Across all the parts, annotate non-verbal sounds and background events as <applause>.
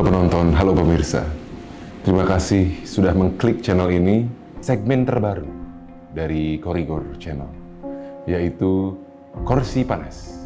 Halo penonton, halo pemirsa. Terima kasih sudah mengklik channel ini, segmen terbaru dari Korigor Channel, yaitu Korsi Panas.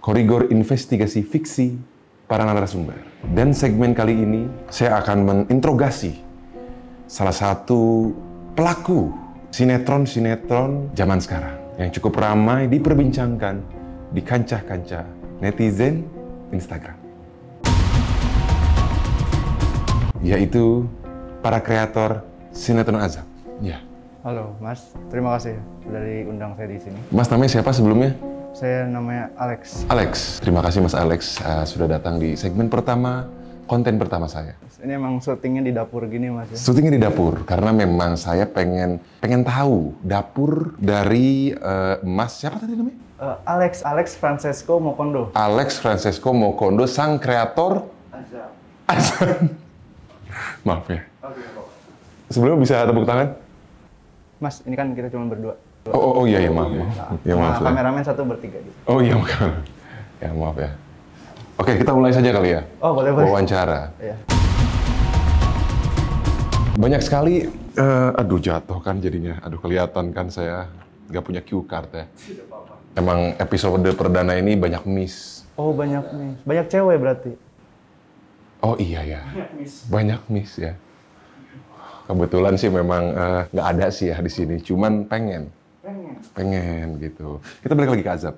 Korigor investigasi fiksi para narasumber. Dan segmen kali ini saya akan menginterogasi salah satu pelaku sinetron-sinetron zaman sekarang yang cukup ramai diperbincangkan di kancah-kancah netizen Instagram. Yaitu para kreator sinetron azab. Ya. Halo Mas, terima kasih sudah diundang saya di sini. Mas namanya siapa sebelumnya? Saya namanya Alex. Alex. Terima kasih Mas Alex uh, sudah datang di segmen pertama, konten pertama saya. Ini emang syutingnya di dapur gini Mas ya? Syutingnya di dapur karena memang saya pengen pengen tahu dapur dari uh, Mas siapa tadi namanya? Uh, Alex, Alex Francesco Mokondo. Alex Francesco Mokondo, sang kreator. Azan. <laughs> Maaf ya. Sebelumnya bisa tepuk tangan? Mas, ini kan kita cuma berdua. Oh, oh, oh iya, iya, maaf, maaf. Ya, maaf. Nah, ya. kameramen satu bertiga gitu. Oh iya, maaf. Ya, maaf ya. Oke, kita mulai saja kali ya. Oh, boleh, boleh. Wawancara. Iya. Banyak sekali, eh, aduh jatuh kan jadinya. Aduh kelihatan kan saya nggak punya cue card ya. Emang episode perdana ini banyak miss. Oh, banyak nih. Banyak cewek berarti. Oh iya ya. Banyak miss ya. Kebetulan sih memang eh, nggak ada sih ya di sini. Cuman pengen. Pengen gitu. Kita balik lagi ke Azab.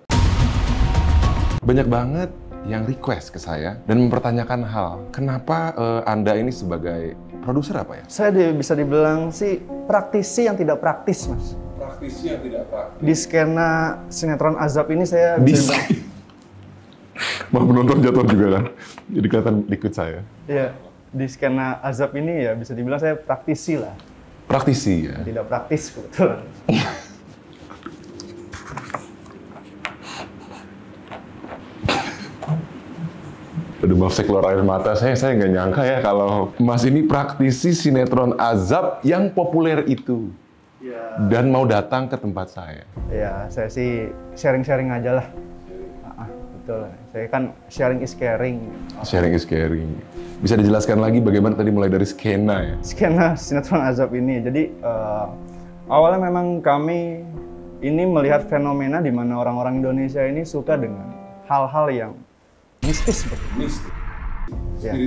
Banyak banget yang request ke saya dan mempertanyakan hal. Kenapa eh, Anda ini sebagai produser apa ya? Saya di- bisa dibilang sih praktisi yang tidak praktis, Mas. Praktisi yang tidak praktis. Di skena sinetron Azab ini saya Di bisa <laughs> Mau penonton jatuh juga kan? Jadi kelihatan ikut saya. Iya, di skena Azab ini ya bisa dibilang saya praktisi lah. Praktisi ya. Tidak praktis kebetulan. <laughs> Aduh maaf saya keluar air mata saya, saya nggak nyangka ya kalau Mas ini praktisi sinetron azab yang populer itu. Iya. Dan mau datang ke tempat saya. Ya, saya sih sharing-sharing aja lah. Ah, betul. Saya kan sharing is caring. Sharing is caring. Bisa dijelaskan lagi bagaimana tadi mulai dari skena ya? Skena sinetron azab ini. Jadi eh, awalnya memang kami ini melihat fenomena di mana orang-orang Indonesia ini suka dengan hal-hal yang mistis, Bro. Ya.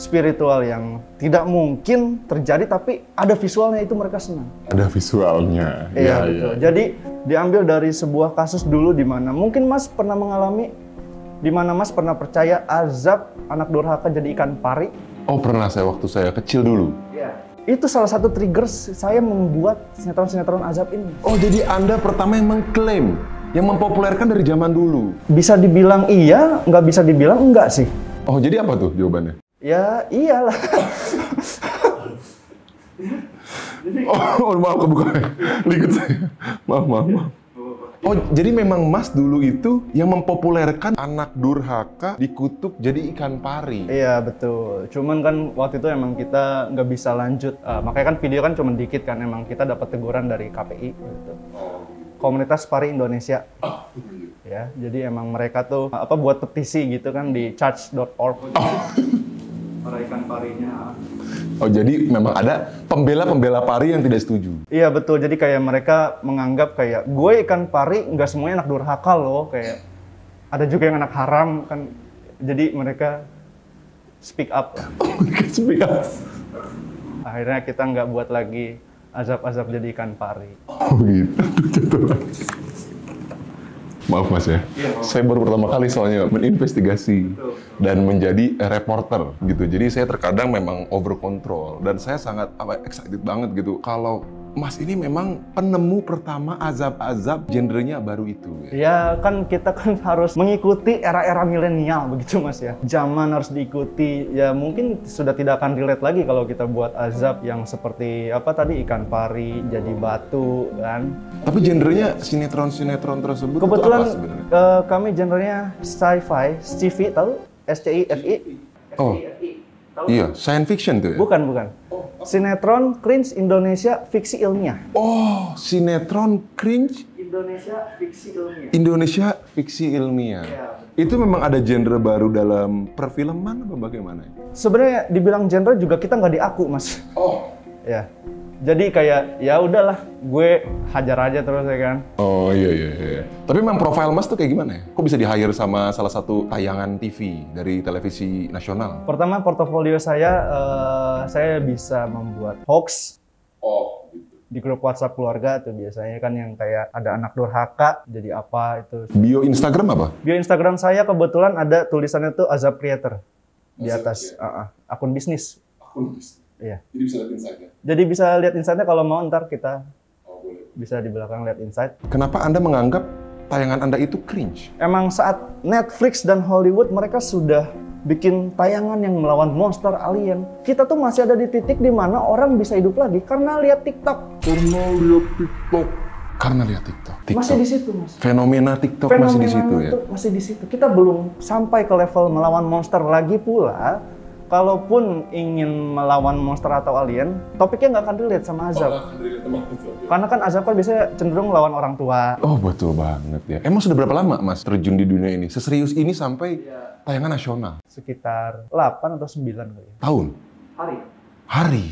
spiritual yang tidak mungkin terjadi tapi ada visualnya itu mereka senang. Ada visualnya. Iya betul. Jadi diambil dari sebuah kasus dulu di mana mungkin Mas pernah mengalami di mana Mas pernah percaya azab anak durhaka jadi ikan pari. Oh pernah saya waktu saya kecil dulu. Itu salah satu trigger saya membuat sinetron-sinetron azab ini. Oh jadi Anda pertama yang mengklaim, yang mempopulerkan dari zaman dulu. Bisa dibilang iya, nggak bisa dibilang enggak sih. Oh jadi apa tuh jawabannya? Ya iyalah. Oh, oh maaf kebuka. Likut saya. Maaf, maaf, maaf. Oh, jadi memang Mas dulu itu yang mempopulerkan anak durhaka dikutuk jadi ikan pari. iya betul. Cuman kan waktu itu emang kita nggak bisa lanjut. Eh, makanya kan video kan cuma dikit kan. Emang kita dapat teguran dari KPI gitu. Komunitas Pari Indonesia. Ya, jadi emang mereka tuh apa buat petisi gitu kan di charge.org. Para ikan parinya. Oh, jadi memang ada pembela-pembela pari yang tidak setuju. Iya betul. Jadi kayak mereka menganggap kayak gue ikan pari nggak semuanya anak durhaka loh. Kayak ada juga yang anak haram kan. Jadi mereka speak up. <laughs> Speak up. Akhirnya kita nggak buat lagi azab-azab jadi ikan pari. Oh gitu. Jatuh lagi. Maaf mas ya, saya baru pertama kali soalnya meninvestigasi dan menjadi reporter gitu. Jadi saya terkadang memang over control dan saya sangat apa excited banget gitu. Kalau Mas ini memang penemu pertama azab-azab genrenya baru itu. Ya. Ya kan kita kan <laughs> harus mengikuti era-era milenial begitu mas ya. Zaman harus diikuti. Ya mungkin sudah tidak akan relate lagi kalau kita buat azab yang seperti apa tadi ikan pari jadi batu kan. Tapi genrenya sinetron-sinetron tersebut Kebetulan itu apa sebenarnya? eh, kami genrenya sci-fi, sci-fi tahu? S-C-I-F-I? Oh, iya, science fiction tuh ya? Bukan, bukan. Sinetron cringe Indonesia fiksi ilmiah. Oh, sinetron cringe Indonesia fiksi ilmiah. Indonesia fiksi ilmiah. Ya. Itu memang ada genre baru dalam perfilman apa bagaimana? Sebenarnya dibilang genre juga kita nggak diaku, Mas. Oh. Ya. Jadi kayak ya udahlah, gue hajar aja terus ya kan. Oh iya iya iya. Tapi memang profile Mas tuh kayak gimana ya? Kok bisa di-hire sama salah satu tayangan TV dari televisi nasional? Pertama portofolio saya eh, saya bisa membuat hoax Oh, di grup WhatsApp keluarga tuh biasanya kan yang kayak ada anak durhaka jadi apa itu. Bio Instagram apa? Bio Instagram saya kebetulan ada tulisannya tuh Azab Creator di atas ah, ah, akun bisnis. Akun Iya. Jadi bisa lihat insight-nya. Jadi bisa lihat insight-nya kalau mau ntar kita Oh, boleh. bisa di belakang lihat insight. Kenapa Anda menganggap tayangan Anda itu cringe? Emang saat Netflix dan Hollywood mereka sudah bikin tayangan yang melawan monster alien. Kita tuh masih ada di titik di mana orang bisa hidup lagi karena lihat TikTok. Karena lihat TikTok. Karena lihat TikTok. TikTok. Masih di situ, Mas. Fenomena TikTok masih di situ Fenomena ya. masih di situ. Kita belum sampai ke level melawan monster lagi pula. Kalaupun ingin melawan monster atau alien, topiknya nggak akan relate sama azab. Karena kan azab kan biasanya cenderung melawan orang tua. Oh betul banget ya. Emang sudah berapa lama Mas terjun di dunia ini? Seserius ini sampai tayangan nasional? Sekitar 8 atau 9 kali. ya. Tahun? Hari. Hari?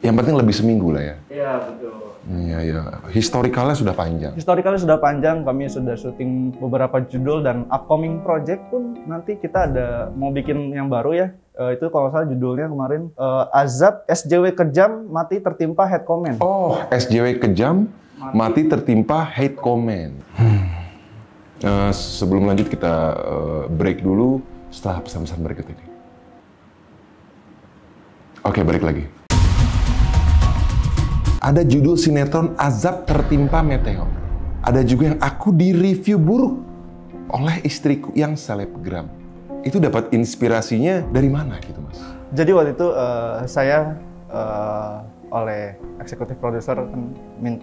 Yang penting lebih seminggu lah ya. Iya, betul. Iya, iya. Historikalnya sudah panjang. Historikalnya sudah panjang, kami sudah syuting beberapa judul dan upcoming project pun nanti kita ada mau bikin yang baru ya. Eh, itu kalau salah judulnya kemarin eh, Azab SJW kejam mati tertimpa head comment. Oh, SJW kejam, mati tertimpa hate comment. Hmm. Eh, sebelum lanjut kita eh, break dulu setelah pesan-pesan berikut ini. Oke, balik lagi. Ada judul sinetron Azab Tertimpa Meteor. Ada juga yang aku di review buruk oleh istriku yang selebgram. Itu dapat inspirasinya dari mana gitu, Mas? Jadi waktu itu eh, saya eh, oleh eksekutif produser kan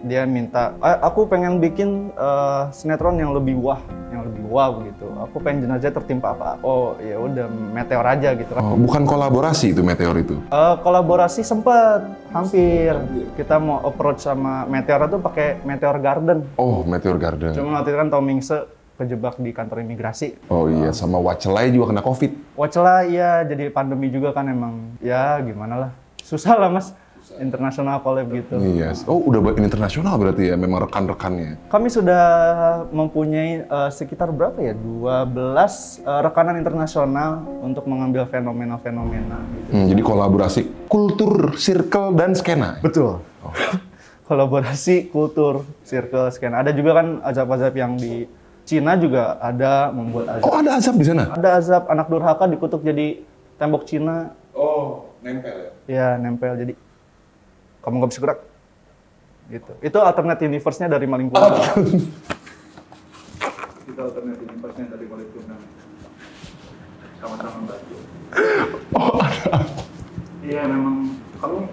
dia minta "Eh, aku pengen bikin eh, sinetron yang lebih wah, yang lebih wow gitu. Aku pengen jenazah tertimpa apa? Oh ya udah meteor aja gitu kan. Oh, bukan kolaborasi itu Meteor itu. Eh, kolaborasi sempet hampir kita mau approach sama Meteor itu pakai Meteor Garden. Oh, Meteor Garden. Cuma waktu itu kan Tom Mingse kejebak di kantor imigrasi. Oh iya, sama Wacelai juga kena COVID. Wacela iya jadi pandemi juga kan emang ya gimana lah. Susah lah Mas. Internasional collab gitu. Iya. Oh, udah buat internasional berarti ya, memang rekan-rekannya. Kami sudah mempunyai eh, sekitar berapa ya? 12 eh, rekanan internasional untuk mengambil fenomena-fenomena gitu. Hmm, jadi kolaborasi kultur, circle, dan skena. Betul. <laughs> Kolaborasi kultur, circle, scan. Ada juga kan azab-azab yang di Cina juga ada membuat azab. Oh, ada azab di sana? Ada azab anak durhaka dikutuk jadi tembok Cina. Oh, nempel ya? Ya, nempel jadi kamu nggak bisa gerak. Gitu. Itu alternate universe-nya dari Maling Kundang. <laughs> Itu alternate universe-nya dari Maling Kundang. Sama-sama bantu. Oh, ada. Iya, memang kamu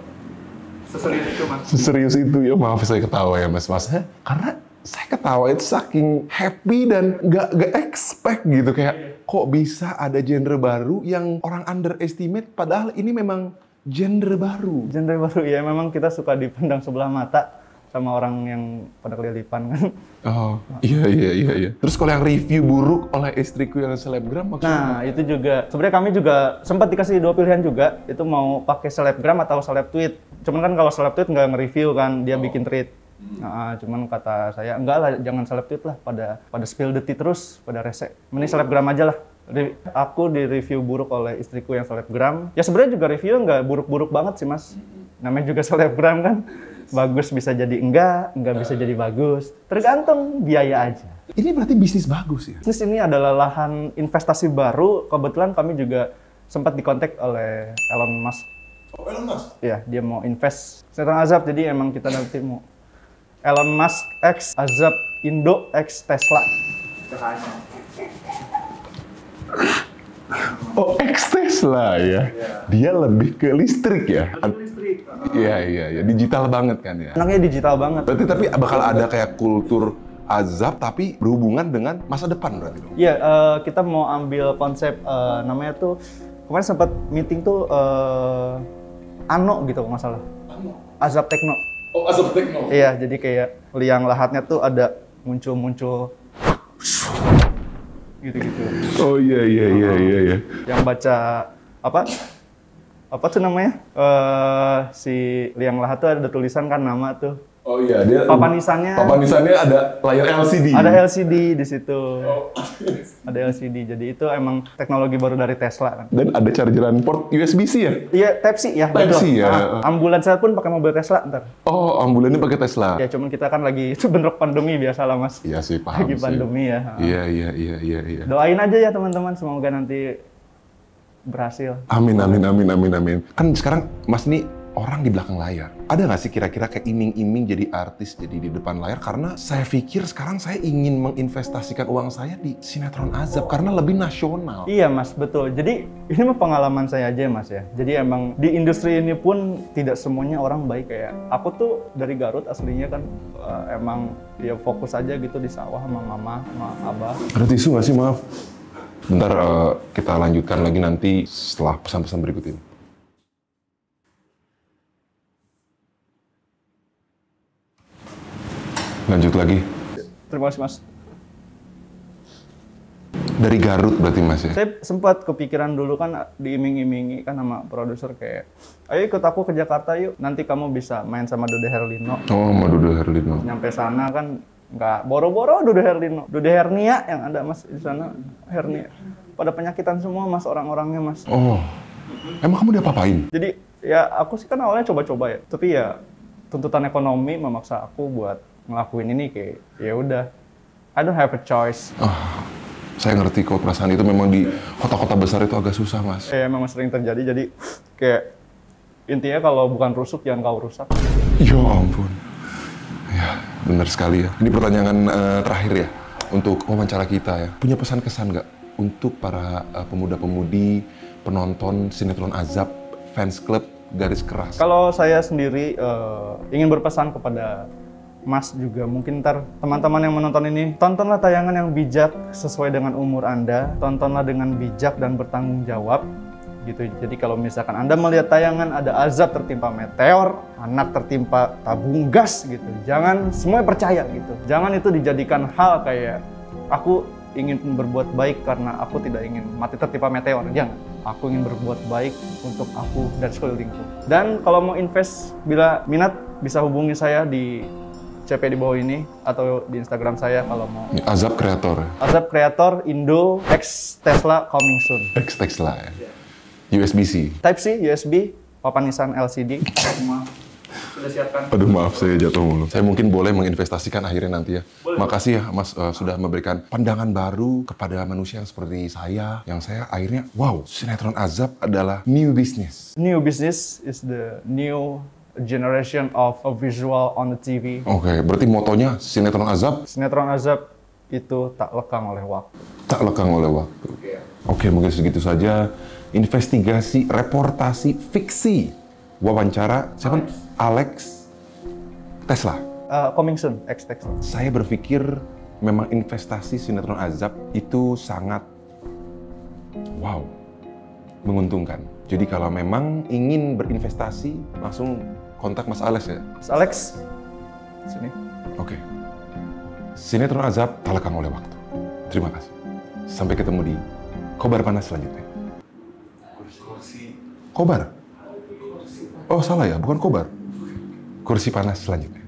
seserius itu, Mas. Serius itu ya, maaf saya ketawa ya mas. Mas, karena saya ketawa itu saking happy dan nggak nggak expect gitu kayak kok bisa ada genre baru yang orang underestimate padahal ini memang genre baru. Genre baru ya, memang kita suka dipandang sebelah mata sama orang yang pada kelilipan kan. Oh, iya iya iya iya. Terus kalau yang review buruk oleh istriku yang selebgram maksudnya? Nah, itu juga sebenarnya kami juga sempat dikasih dua pilihan juga, itu mau pakai selebgram atau seleb tweet. Cuman kan kalau seleb tweet nggak nge-review kan, dia bikin tweet. Nah, cuman kata saya enggak lah, jangan seleb tweet lah, pada pada spill the tea terus, pada rese. Mending selebgram aja lah. Re- aku di review buruk oleh istriku yang selebgram. Ya sebenarnya juga review nggak buruk-buruk banget sih mas. Namanya juga <laughs> selebgram kan. Bagus bisa jadi enggak, enggak bisa jadi bagus. Tergantung biaya aja. Ini berarti bisnis bagus ya? Bisnis ini adalah lahan investasi baru. Kebetulan kami juga sempat dikontak oleh Elon Musk. Oh, Elon Musk? Ya, dia mau invest sinetron Azab. Jadi emang kita nanti mau Elon Musk X Azab Indo X Tesla. <laughs> Oh, X Tesla ya? Dia lebih ke listrik ya? listrik. Iya, iya, iya. Digital banget kan ya? Anaknya digital banget. Berarti tapi bakal ada kayak kultur azab tapi berhubungan dengan masa depan berarti dong? Iya, eh, kita mau ambil konsep eh, namanya tuh kemarin sempat meeting tuh eh, Ano gitu kalau nggak salah. Azab Tekno. Oh, azab tekno. Iya, jadi kayak liang lahatnya tuh ada muncul-muncul gitu-gitu. Oh iya iya iya iya iya. Yang baca apa? Apa tuh namanya? Eh si Liang Lahat tuh ada tulisan kan nama tuh. Oh iya dia. Papan nisannya Papan nisannya ada layar LCD. ada LCD di situ. Ada LCD. Jadi itu emang teknologi baru dari Tesla kan. Dan ada chargeran port USB-C ya? Iya, Type-C ya, Type-C betul. ya. Ah, ambulans saya pun pakai mobil Tesla ntar. Oh, ambulannya pakai Tesla. Ya cuman kita kan lagi <laughs> itu bener pandemi biasa lah mas. Iya sih paham Lagi sih. pandemi ya. Iya iya iya iya iya. Doain aja ya teman-teman, semoga nanti berhasil. Amin amin amin amin amin. Kan sekarang Mas nih orang di belakang layar. Ada nggak sih kira-kira kayak iming-iming jadi artis jadi di depan layar? Karena saya pikir sekarang saya ingin menginvestasikan uang saya di sinetron azab karena lebih nasional. Iya mas, betul. Jadi ini mah pengalaman saya aja mas ya. Jadi emang di industri ini pun tidak semuanya orang baik kayak aku tuh dari Garut aslinya kan eh, emang ya fokus aja gitu di sawah sama mama sama abah. Ada tisu nggak sih maaf? Bentar eh, kita lanjutkan lagi nanti setelah pesan-pesan berikut ini. Lanjut lagi. Terima kasih mas. Dari Garut berarti mas ya? Saya sempat kepikiran dulu kan diiming-imingi kan sama produser kayak, ayo ikut aku ke Jakarta yuk, nanti kamu bisa main sama Dude Herlino. Oh, sama Dudu Herlino. Nyampe sana kan nggak boro-boro Dude Herlino, Dude Hernia yang ada mas di sana hernia. Pada penyakitan semua mas orang-orangnya mas. Oh, emang kamu diapa-apain? Jadi ya aku sih kan awalnya coba-coba ya, tapi ya tuntutan ekonomi memaksa aku buat ngelakuin ini kayak ya udah, I don't have a choice. Ah, saya ngerti kok perasaan itu memang di kota-kota besar itu agak susah mas. Kayak memang sering terjadi jadi kayak intinya kalau bukan rusuk jangan kau rusak. Ya ampun. Ya, benar sekali ya. Ini pertanyaan eh, terakhir ya untuk wawancara kita ya. Punya pesan kesan nggak untuk para eh, pemuda-pemudi penonton sinetron azab fans club garis keras? Kalau saya sendiri eh, ingin berpesan kepada Mas juga mungkin ntar teman-teman yang menonton ini tontonlah tayangan yang bijak sesuai dengan umur Anda, tontonlah dengan bijak dan bertanggung jawab gitu. Jadi kalau misalkan Anda melihat tayangan ada azab tertimpa meteor, anak tertimpa tabung gas gitu. Jangan semua percaya gitu. Jangan itu dijadikan hal kayak aku ingin berbuat baik karena aku tidak ingin mati tertimpa meteor. Jangan. Aku ingin berbuat baik untuk aku dan sekelilingku. Dan kalau mau invest, bila minat bisa hubungi saya di CP di bawah ini atau di Instagram saya kalau mau. Azab kreator, Azab Creator Indo X Tesla coming soon. X Tesla ya. USB-C. Type C, USB, papan nisan LCD. Semua sudah siapkan. Aduh maaf saya jatuh mulu. Saya mungkin boleh menginvestasikan akhirnya nanti ya. Makasih ya Mas eh, sudah memberikan pandangan baru kepada manusia yang seperti saya. Yang saya akhirnya wow sinetron azab adalah new business. New business is the new generation of a visual on the TV. Oke, berarti motonya sinetron azab Sinetron azab itu tak lekang oleh waktu. tak lekang oleh waktu. Oke, mungkin segitu saja. Investigasi, reportasi, fiksi, wawancara, siapa? Alex Tesla. Uh, coming soon, X Tesla. Saya berpikir memang investasi sinetron azab itu sangat wow, menguntungkan. Jadi kalau memang ingin berinvestasi, langsung kontak Mas Alex ya. Mas Alex, sini. Oke. Sinetron azab tak lekang oleh waktu. Terima kasih. Sampai ketemu di Kobar Panas selanjutnya. Kobar? Oh salah ya, bukan Kobar. Kursi panas selanjutnya.